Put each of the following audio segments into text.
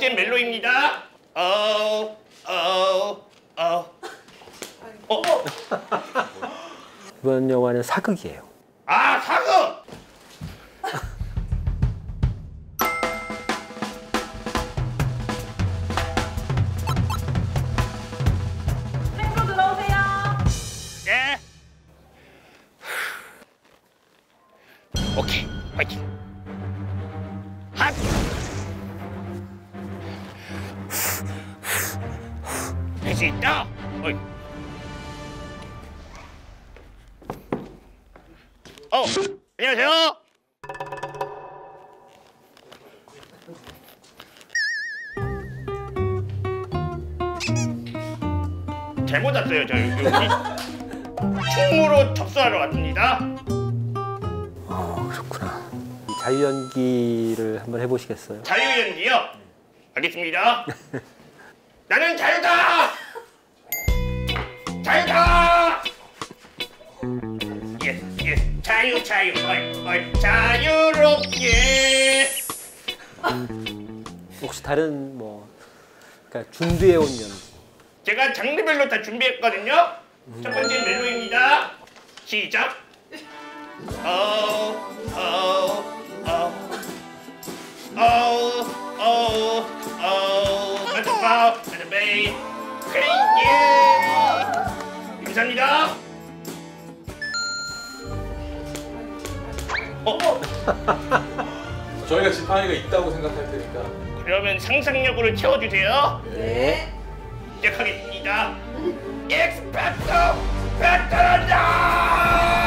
번째 멜로입니다. 어, 어, 어. 어, 이번 영화는 사극이에요. 아, 사극! 수 있다. 어이. 어, 안녕하세요. 잘못 왔어요. 저 여기 총무로 접수하러 왔습니다. 아 그렇구나. 이 자유연기를 한번 해보시겠어요? 자유연기요? 알겠습니다. 나는 자유다! 자유다! 예, 예, 자유, 자유, 어이, 어이, 자유롭게. 혹시 다른 뭐 그러니까 준비해 온 연기. 제가 장르별로 다 준비했거든요. 첫 번째 멜로입니다. 시작. 어, 어, 어. Oh, oh, oh, let the bow, let the bay. Hey, yeah. 감사합니다. 어, 저희가 지팡이가 있다고 생각할 테니까 그러면 상상력으로 채워주세요. 네. 시작하겠습니다. 엑스팩터 베테랑점!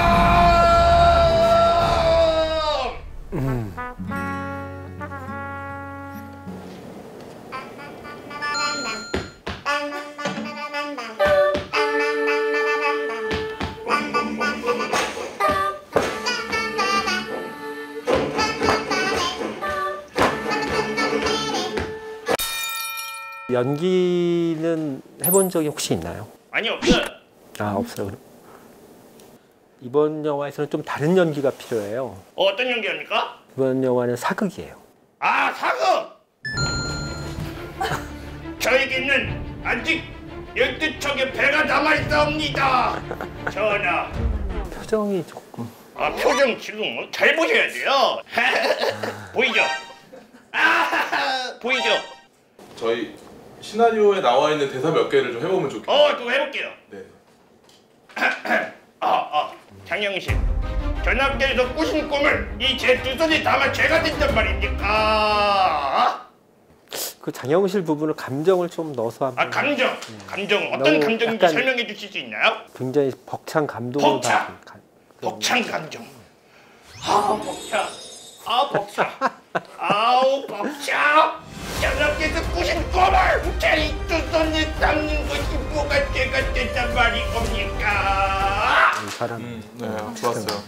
연기는 해본 적이 혹시 있나요? 아니 없어요. 아 없어요. 그럼. 이번 영화에서는 좀 다른 연기가 필요해요. 어, 어떤 연기합니까? 이번 영화는 사극이에요. 아 사극! 저에게는 아직 열두 척의 배가 남아 있사옵니다. 전하, 표정이 조금 아 표정 지금 잘 보셔야 돼요. 보이죠? 아 보이죠? 저희 시나리오에 나와 있는 대사 몇 개를 좀 해보면 좋겠어요. 어, 또 해볼게요. 네. 아, 아, 장영신. 전하께서 꾸신 꿈을 이 제 두 손에 담아 죄가 된단 말입니까? 그 장영실 부분을 감정을 좀 넣어서 하면 아, 감정. 감정. 어떤 감정인지 설명해 주실 수 있나요? 굉장히 벅찬 감동을 벅차! 받은 가- 벅찬 감정. 아, 벅차. 아, 벅차. 아우, 벅차. 전하께서 꾸신 꿈을 제두 손에 담는 것이 뭐가 죄가 된단 말이겁니까? 이 사람. 음, 네, 좋았어요.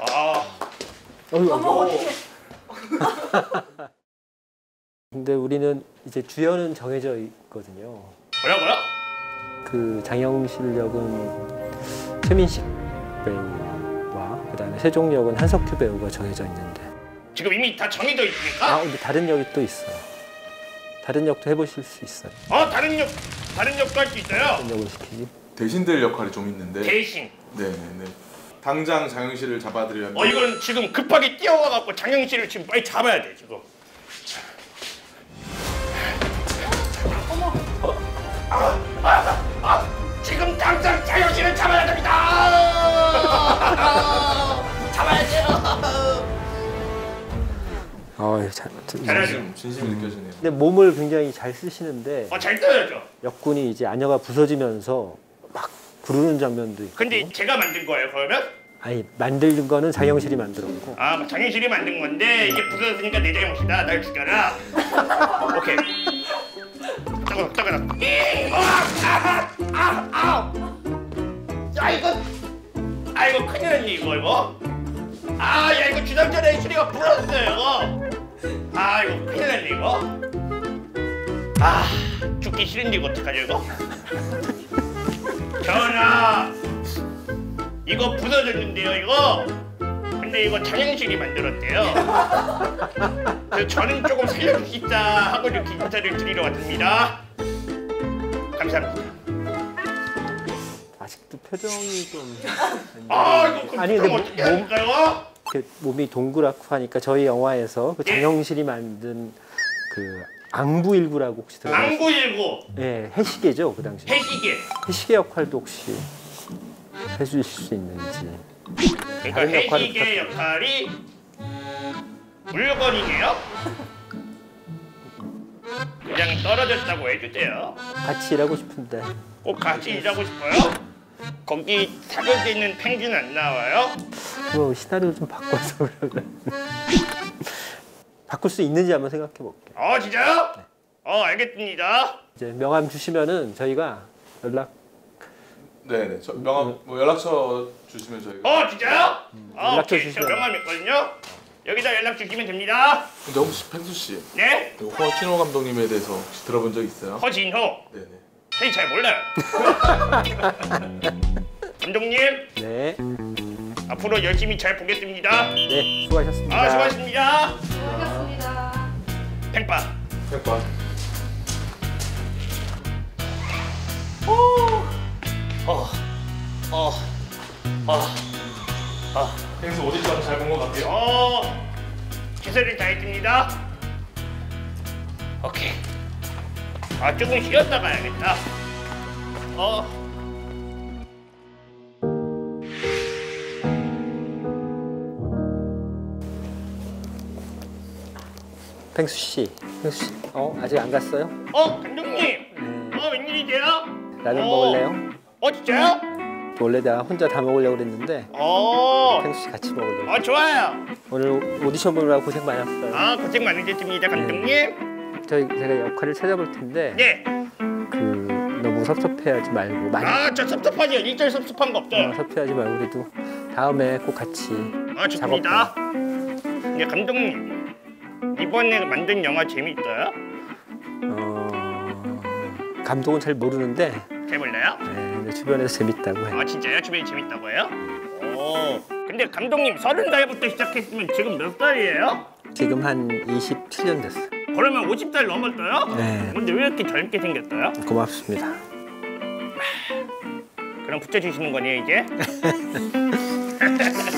아, 어머 어휴. 어떻게? 근데 우리는 이제 주연은 정해져 있거든요. 뭐라고요? 그 장영실 역은 최민식 배우와 그다음에 세종 역은 한석규 배우가 정해져 있는데 지금 이미 다 정해져 아 있습니까? 근데 다른 역이 또 있어요. 다른 역도 해보실 수 있어요. 어, 다른 역, 다른 역도 할 수 있어요. 다른 역을 시키지. 대신들 역할이 좀 있는데. 대신. 네, 네, 네. 당장 장영 씨를 잡아드려야 어, 이건 지금 급하게 뛰어와갖고 장영 씨를 지금 빨리 잡아야 돼 지금. 어, 잘, 잘- 잘하죠. 진심, 진심이 느껴지네요. 근데 몸을 굉장히 잘 쓰시는데 어, 잘 떠야죠. 역군이 이제 아녀가 부서지면서 막 부르는 장면도 있고. 근데 제가 만든 거예요 그러면? 아니 만든 거는 장영실이 만들었고. 아, 장영실이 만든 건데 이게 부서졌으니까 내 잘못이다. 날 죽여라. 오케이. 따가닥 따가닥. 이! 아! 아! 아! 아! 야 이거 아 이거 큰일 났네 이거 이거. 아, 야 이거 전에 수리가 부러졌어요 이거. 아 이거 큰일 났네 이거. 아, 죽기 싫은데 이거 어떡하죠 이거? 전하, 이거 부서졌는데요 이거. 근데 이거 장영실이 만들었대요. 그래서 저는 조금 살려주시다 하고 이렇게 인사를 드리러 왔습니다. 감사합니다. 아직도 표정이 좀 아 이거 그럼 아니, 근데 어떻게 몸- 할까요? 이렇게 몸이 동그랗고 하니까 저희 영화에서 그 예. 장영실이 만든 그 앙부일구라고 혹시 들어봤어요? 안구일고 예, 해시계죠 그 당시. 해시계. 해시계 역할도 혹시 해주실 수 있는지. 그러니까 해시계 역할이 물건이게요. 그냥 떨어졌다고 해주세요. 같이 일하고 싶은데 꼭 같이 일하고 싶어요? 거기 사격돼 있는 펭귄 안 나와요? 그거 시나리오 좀 바꿔서 그러면 바꿀 수 있는지 한번 생각해 볼게요. 어 진짜요? 어 알겠습니다. 이제 명함 주시면은 저희가 연락 네네. 저 명함 뭐 연락처 주시면 저희가. 어 진짜요? 어 연락처 주시면. 명함 있거든요. 여기다 연락 주시면 됩니다. 근데 혹시 펭수 씨, 네? 그 호아키노 감독님에 대해서 혹시 들어본 적 있어요? 허진호. 네네. 저희 잘 몰라요. 감독님 네, 앞으로 열심히 잘 보겠습니다. 네 수고하셨습니다. 아 수고하셨습니다. 수고하셨습니다. 팽빠. 백반. 어. 어. 어. 펭수 오디션 잘본 것 같아요. 어. 최선을 다했습니다. 오케이. 아 조금 쉬었다 가야겠다. 어. 펭수 씨, 펭수 씨, 어 아직 안 갔어요? 어 감독님. 네. 어 웬일이세요? 라면 어. 먹을래요? 어 진짜요? 원래 내가 혼자 다 먹으려고 그랬는데 어. 펭수 씨 같이 먹으려고. 어 좋아요. 오늘 오디션 보느라고 고생 많았어요. 아 고생 많으셨습니다 감독님. 저희 제가 역할을 찾아볼 텐데 네. 그 너무 섭섭해하지 말고 많이 아 저 섭섭하죠. 일절 섭섭한 거 어, 없어요. 섭섭해하지 말고 그래도 다음에 꼭 같이 아 좋습니다. 네 감독님 이번에 만든 영화 재밌어요? 어, 감독은 잘 모르는데 잘 몰라요? 네, 근데 주변에서 재밌다고 해. 아 진짜요? 주변이 재밌다고 해요? 오. 근데 감독님 서른 살부터 시작했으면 지금 몇 살이에요? 지금 한 27년 됐어요. 그러면 50살 넘었어요? 네. 근데 왜 이렇게 젊게 생겼어요? 고맙습니다. 그럼 붙여주시는 거네요 이제?